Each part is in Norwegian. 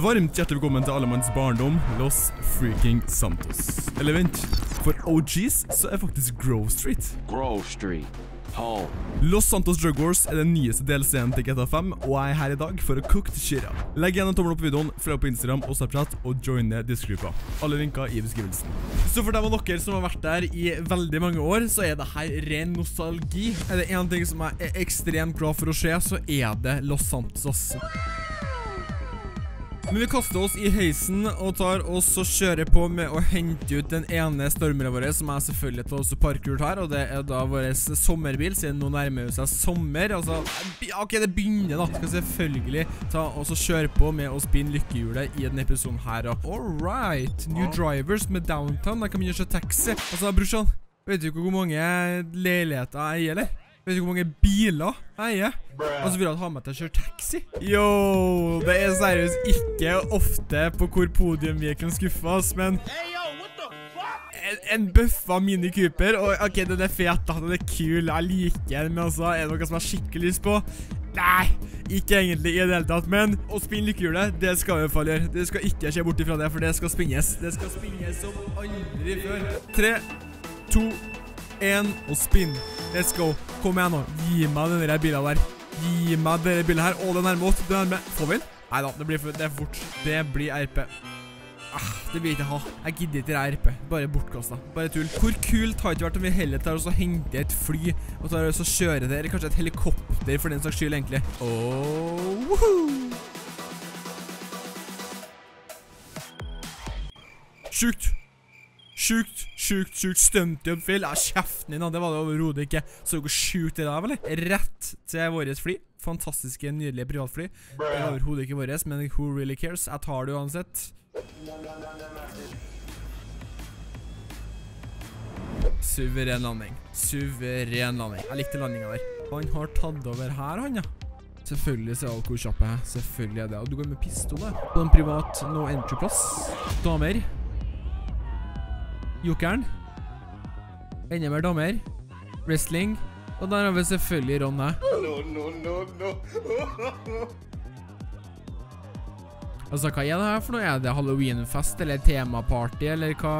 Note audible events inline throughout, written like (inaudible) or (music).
Varmt hjertelig velkommen til Allemanns barndom, Los Freaking Santos. Eller vent, for OGs så er faktisk Grove Street. Grove Street. Home. Los Santos Drug Wars er den nyeste delscenen til GTA 5, og jeg er her i dag for å cook the shit up. Legg igjen en tommel opp på videoen, følg på Instagram og Snapchat, og join Disc-gruppa. Alle linker i beskrivelsen. Så for dem av dere som har vært der i veldig mange år, så er det her ren nostalgi. Er det en ting som jeg er ekstremt glad for å se, så er det Los Santos. Men vi kaster oss i heisen og tar oss og kjører på med å hente ut den ene stormeren vår, som er selvfølgelig til oss parkert her, og det er da vår sommerbil, siden nå nærmer det seg sommer. Altså, ja, ok, det begynner da. Skal selvfølgelig ta oss og kjøre på med å spinne lykkehjulet i denne episoden her. da. all right, new drivers med downtown. Da kan begynne å kjøre taxi. Altså, brorsan, vet du ikke hvor mange leiligheter jeg eier, eller? Vet du hvor mange biler jeg eier? Og så vil han ha meg til å kjøre taxi. Yo, det er seriøst ikke ofte på hvor podium vi kan skuffe oss, men en, en bøffa Mini Cooper, og ok, den er fet da, den er kul, jeg liker den, men altså, er det noe som jeg har skikkelig lyst på? Nei, ikke egentlig i det hele tatt, men å spinne lykkehjulet, det skal vi i hvert fall gjøre. Det skal ikke skje bort ifra det, for det skal spinnes. Det skal spinnes som aldri før. Tre, to, en, og spinn. Let's go. Kom igjen nå. Gi meg denne bilen der. Gi meg denne bilen her. Å, det nærmer oss. Det nærmer. Får vi den? Neida, det blir for, det er fort. Det blir RP. Ah, det blir ikke ha. Jeg gidder ikke RP. Bare bortkastet. Bare tull. Hvor kult har det ikke vært om vi heller tar oss og henter et fly, og tar oss og kjører det, eller kanskje et helikopter for den saks skyld, egentlig. Oh! Sjukt. Sjukt, sjukt, sjukt stuntjobb feil. Ja, kjeften din, da. Det var det overhodet ikke. Så hvor sjukt det der, eller? Rett til vårt fly. Fantastiske, nydelige privatfly. Det er overhodet ikke vårt, men who really cares? Jeg tar det uansett. Suveren landing. Suveren landing. Jeg likte landinga der. Han har tatt over her, han, ja. Selvfølgelig så er alkoholsjappe her. Selvfølgelig er det. Og du går med pistol da. På en privat no entry-plass. Damer. Jokeren. Enda mer damer. Wrestling. Og der har vi selvfølgelig Ron her. (laughs) Altså, hva er det her for noe? Er det Halloweenfest eller temaparty, eller hva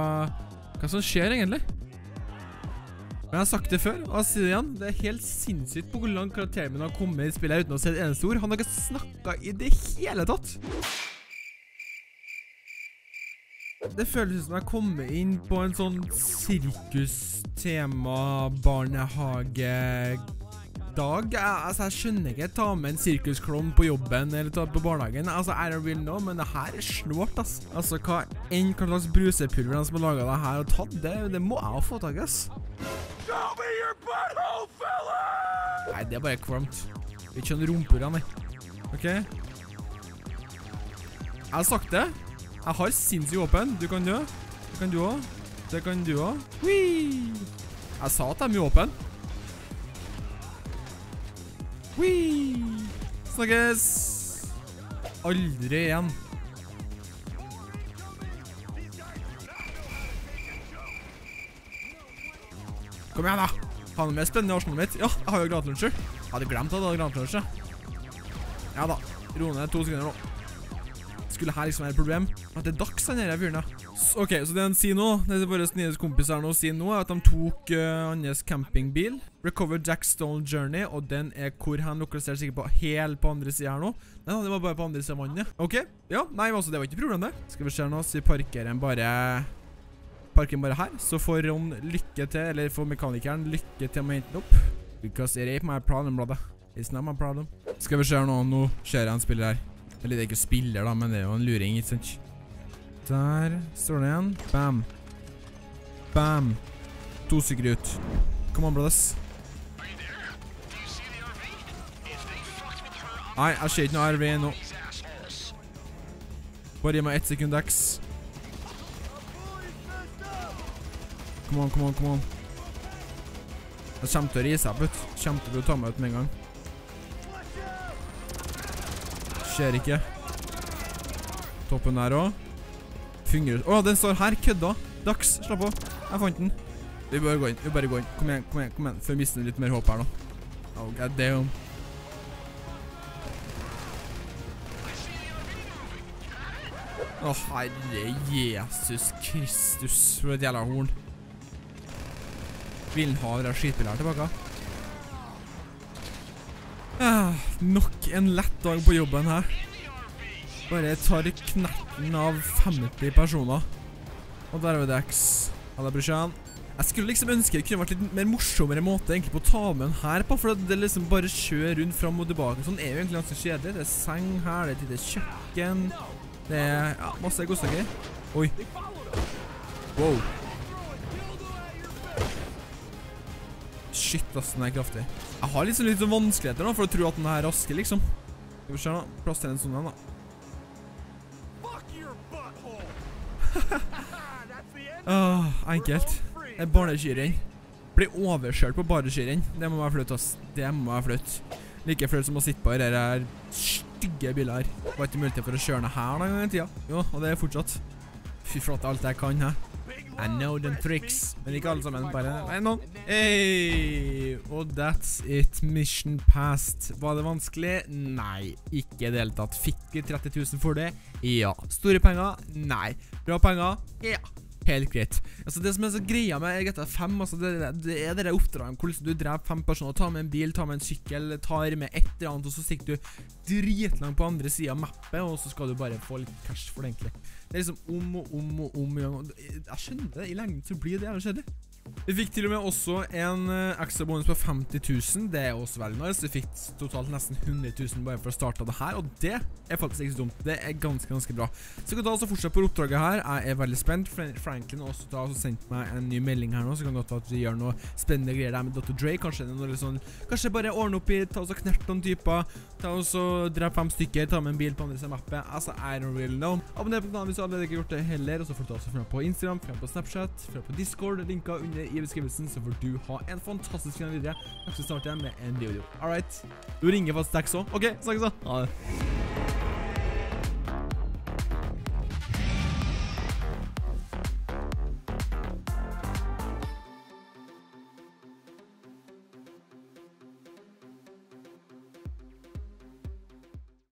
Hva som skjer, egentlig? Men jeg har sagt det før, og jeg sier det igjen. Det er helt sinnssykt på hvor langt karakteren min har kommet i spillet uten å se et eneste ord. Han har ikke snakket i det hele tatt. Det føles som jeg kommer inn på en sånn sirkus-tema barnehagedag. Jeg, altså, jeg skjønner ikke. Ta med en sirkusklovn på jobben eller ta på barnehagen. Altså, I don't really know, men det her er snålt, ass. Altså, hva enn hva slags brusepulver de som har laget det her og tatt, det, det må jeg fått tak i, ass. Nei, det er bare kvalmt. Ikke sånn rumpehullet, nei. Ok? Jeg har sagt det. Jeg har sinnssykt våpen. Du kan dø. Det kan du òg. Det kan du òg. Jeg sa at de er våpen. Whee! Snakkes! Aldri igjen. Kom igjen, da. Ha noe mer spennende arsenalet mitt? Ja, jeg har jo granatlunsjer. Hadde glemt at jeg hadde granatlunsjer. Ja da. Ro ned to sekunder nå skulle her liksom være et problem. At det er dags, han her fyren, da. Ok, så det han sier nå, det er våre nye kompiser her nå sier nå, at de tok uh, hans campingbil. Recover Jack Stone Journey, og den er hvor han lokaliserer sikkert på helt på andre siden her nå. Nei, det var bare på andre siden av vannet. Ok, ja, nei, altså, det var ikke problemet. Skal vi se nå, så vi parkerer den bare... Parker bare her, så får Ron lykke til, eller får mekanikeren lykke til å hente den opp. Because it ain't my problem, brother. It's not my problem. Skal vi se nå, nå ser jeg en spiller her. Eller det er ikke spiller da, men det er jo en luring, ikke sant? Der står det igjen. Bam. Bam. To stykker ut. Kom an, brothers. Nei, jeg ser ikke noe RV nå. Bare gi meg ett sekund X. Kom an, kom an, kom an. Jeg kommer til å rise opp ut. Kommer til å ta meg ut med en gang. Skjer ikke. Toppen der også. Fungerer. Åh, den står her. Kødda. Dags, slapp av. Jeg fant den. Vi bare går inn. Vi bare går inn. Kom igjen, kom igjen. kom igjen. Før vi mister litt mer håp her nå. Oh, god damn. Å, herre Jesus Kristus, for et jævla horn. Vil han ha det skitbildet her tilbake? Ah, nok en lett dag på jobben her. Bare tar knerten av 50 personer. Og der er vi Dex. Halla, brorsan. Jeg skulle liksom ønske det kunne vært litt mer morsommere måte egentlig på å ta med den her på, for det liksom bare kjører rundt fram og tilbake. Sånn er jo egentlig ganske kjedelig. Det er seng her, det er et kjøkken. Det er ja, masse godsaker. Oi. Wow. Shit, ass, den er kraftig. Jeg har liksom litt sånn vanskeligheter nå for å tro at den er raske, liksom. Skal vi se da. Plass til en sånn en, da. (laughs) Åh, enkelt. Det er barneskirenn. Bli overkjørt på barnekyring. Det må være flaut, ass. Det må være flaut. Like flaut som å sitte på denne her stygge biler her. Var ikke mulighet for å kjøre den her en gang i tida. Jo, og det er fortsatt. Fy flotte alt jeg kan her. I know them tricks. Men ikke alle sammen, bare Nei, nå. Hey, og that's it. Mission passed. Var det vanskelig? Nei, ikke i det hele tatt. Fikk vi 30 000 for det? Ja. Store penger? Nei. Bra penger? Ja. Helt greit. Altså Det som er så greia med GTA 5, altså det, det er det oppdraget hvor liksom du dreper fem personer. Tar med en bil, tar med en sykkel, tar med et eller annet, og så stikker du dritlangt på andre sida av mappet, og så skal du bare få litt cash for det, egentlig. Det er liksom om og om og om igjen. Jeg skjønner det. I lengden så blir det jævlig kjedelig. Vi fikk til og med også en uh, ekstra bonus på 50 000. Det er også veldig nice. Vi fikk totalt nesten 100 000 bare for å starte det her, og det er faktisk ikke så dumt. Det er ganske, ganske bra. Så vi kan da altså fortsette på oppdraget her. Jeg er veldig spent. Franklin har også sendt meg en ny melding her nå, så kan godt at vi gjør noe spennende greier der med Dr. Dre. Kanskje det er noe sånn Kanskje bare ordne opp i, ta oss og knerte noen typer. Ta oss og drepe fem stykker, ta med en bil på andre siden av mappet. Altså, I don't really know. Abonner på kanalen hvis du allerede ikke har gjort det heller, og så får du også følge på Instagram, følge på Snapchat, følge på Discord, linker under i beskrivelsen, så får du ha en fantastisk fin videre. Takk skal starte med en video. Alright. Du ringer fast Stax òg. OK, snakkes da. Ha det.